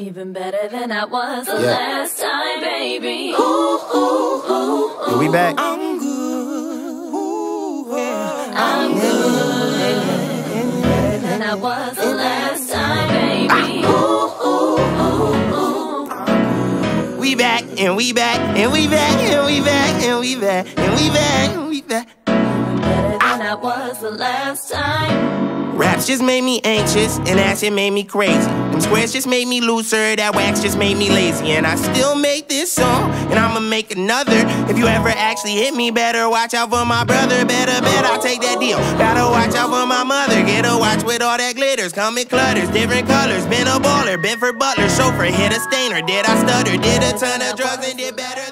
Even better than I was the yeah. last time, baby. Ooh, ooh, ooh, ooh. we back? I'm good. Ooh, yeah. I'm good. Better than I was the last time, baby. Ooh, ooh, ooh, ooh. We back and we back and we back and we back and we back and we back and we back. Better than I was the last time. Just made me anxious, and acid made me crazy. Them squares just made me looser, that wax just made me lazy. And I still make this song, and I'ma make another. If you ever actually hit me, better watch out for my brother. Better bet I'll take that deal. Gotta watch out for my mother. Get a watch with all that glitters. Come in clutters, different colors. Been a baller, been for butler, chauffeur, hit a stainer. Did I stutter? Did a ton of drugs and did better.